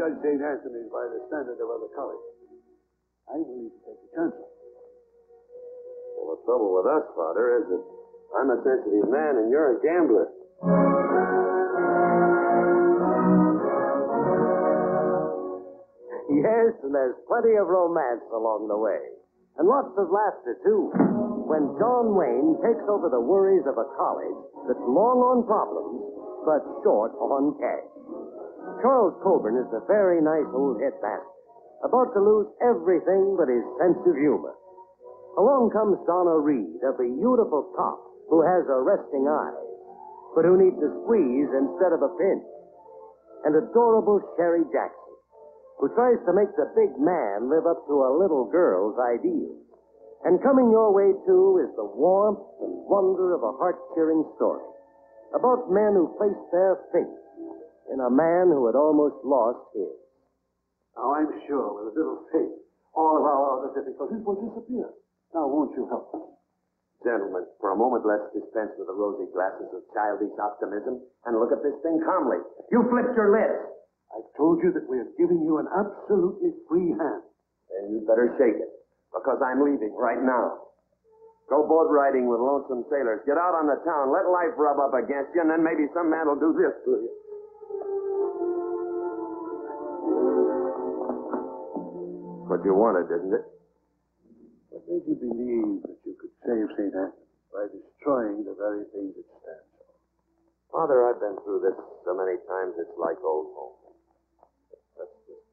St. Anthony's by the standard of other colleges. I'm willing to take a chance. Well, the trouble with us, Father, is that I'm a sensitive man and you're a gambler. Yes, and there's plenty of romance along the way. And lots of laughter, too. When John Wayne takes over the worries of a college that's long on problems, but short on cash. Charles Coburn is a very nice old headmaster, about to lose everything but his sense of humor. Along comes Donna Reed, a beautiful cop who has arresting eyes, but who needs a squeeze instead of a pinch. And adorable Sherry Jackson, who tries to make the big man live up to a little girl's ideals. And coming your way, too, is the warmth and wonder of a heart cheering story about men who placed their faith in a man who had almost lost his. Now, I'm sure with a little faith, all of our other difficulties will disappear. Now, won't you help us? Gentlemen, for a moment, let's dispense with the rosy glasses of childish optimism and look at this thing calmly. You flipped your lid. I've told you that we're giving you an absolutely free hand. Then you'd better shake it, because I'm leaving right now. Go boat riding with lonesome sailors. Get out on the town. Let life rub up against you, and then maybe some man will do this to you. What you wanted, didn't it? What made you believe that you could save St. Anthony by destroying the very things it stands for? Father, I've been through this so many times, it's like old home. Let's just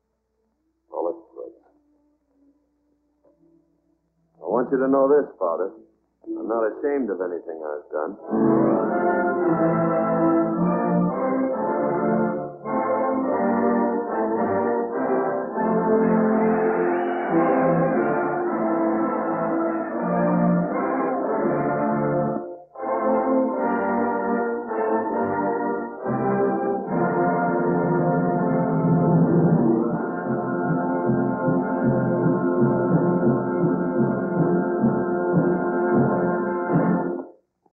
call it quits. I want you to know this, Father. I'm not ashamed of anything I've done.